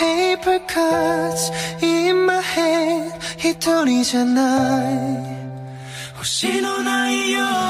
paper cuts in my head. 一人じゃない星のない夜空